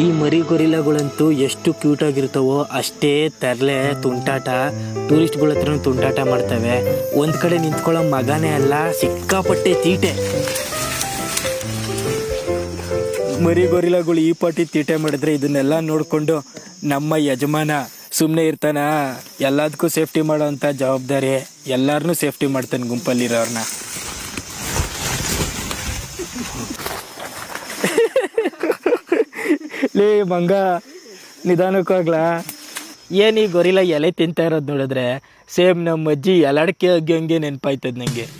ಈ ಮರಿ ಗೊರಿಲ್ಲಗಳಂತೂ ಎಷ್ಟು ಕ್ಯೂಟ್ ಆಗಿರ್ತಾವೋ ಅಷ್ಟೇ ತರಲೆ, ತುಂಟಾಟ. ಟೂರಿಸ್ಟ್ಗಳ ಹತ್ರ ತುಂಟಾಟ ಮಾಡ್ತವೆ. ಒಂದ್ ಕಡೆ ನಿಂತ್ಕೊಳ್ಳೋ ಮಗನೇ ಅಲ್ಲ, ಸಿಕ್ಕಾಪಟ್ಟೆ ತೀಟೆ. ಮರಿ ಗೊರಿಲ್ಲಗಳು ಈ ಪಾಟಿ ತೀಟೆ ಮಾಡಿದ್ರೆ ಇದನ್ನೆಲ್ಲ ನೋಡ್ಕೊಂಡು ನಮ್ಮ ಯಜಮಾನ ಸುಮ್ಮನೆ ಇರ್ತಾನ? ಎಲ್ಲದಕ್ಕೂ ಸೇಫ್ಟಿ ಮಾಡೋ ಅಂತ ಜವಾಬ್ದಾರಿ. ಎಲ್ಲರನ್ನೂ ಸೇಫ್ಟಿ ಮಾಡ್ತಾನೆ ಗುಂಪಲ್ಲಿರೋರ್ನ. ಲೇ ಮಂಗ, ನಿಧಾನಕ್ಕಾಗ್ಲಾ. ಏನೀ ಗೊರಿಲ್ಲ ಎಲೆ ತಿಂತಾ ಇರೋದು ನೋಡಿದ್ರೆ, ಸೇಮ್ ನಮ್ಮ ಅಜ್ಜಿ ಎಲಾಡ್ಕೆ ಹಂಗೆ ಹಂಗೆ ನೆನಪಾಯ್ತದ ನಂಗೆ.